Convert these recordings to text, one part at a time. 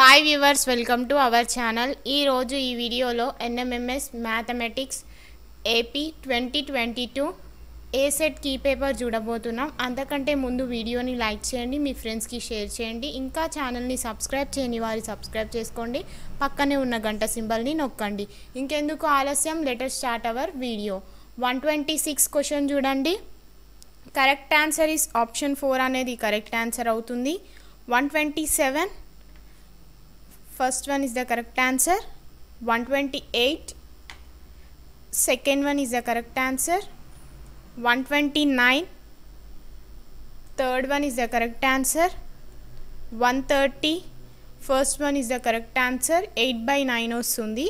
Hi viewers welcome to our channel ఈరోజు ఈ వీడియోలో NMMS mathematics AP twenty twenty two A set key paper చూడబోతున్నాం. అంతకంటే ముందు వీడియోని లైక్ చేయండి మీ ఫ్రెండ్స్కి షేర్ చేయండి. ఇంకా ఛానల్ని సబ్స్క్రైబ్ చేయని వారు సబ్స్క్రైబ్ చేసుకోండి. పక్కనే ఉన్న గంట సింబల్ని నొక్కండి. ఇంకెందుకు ఆలస్యం? Let's start our video one twenty six question చూడండి. Correct answer is option four అనేది కరెక్ట్ ఆన్సర్ అవుతుంది. One twenty seven first one is the correct answer 128 second one is the correct answer 129 third one is the correct answer 130 first one is the correct answer 8 by 9 వస్తుంది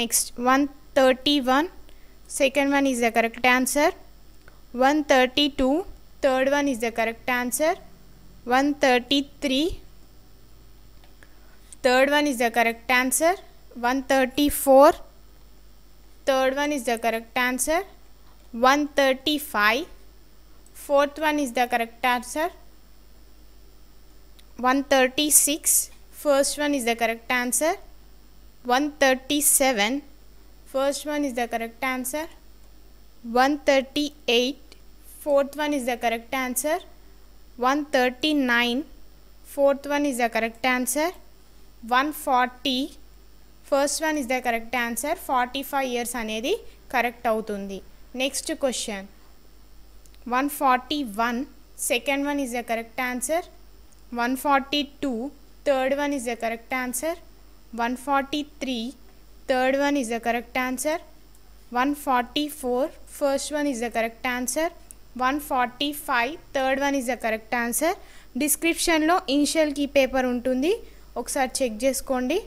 next 131 second one is the correct answer 132 third one is the correct answer 133 third one is the correct answer. 134 third one is the correct answer. 135 fourth one is the correct answer. 136 first one is the correct answer. 137 first one is the correct answer. 138 fourth one is the correct answer. 139 fourth one is the correct answer 140 first one is the correct answer. Forty five years అనేది correct అవుతుంది. Next question. One forty one second one is the correct answer. One forty two third one is the correct answer. One forty three third one is the correct answer. One forty four first one is the correct answer. One forty five third one is the correct answer. డిస్క్రిప్షన్లో initial key paper ఉంటుంది. ఒకసారి check చేసుకోండి.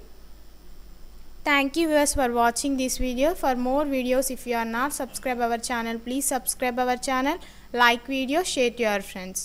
Thank you viewers for watching this video for more videos if you are not subscribe our channel please subscribe our channel like video share to your friends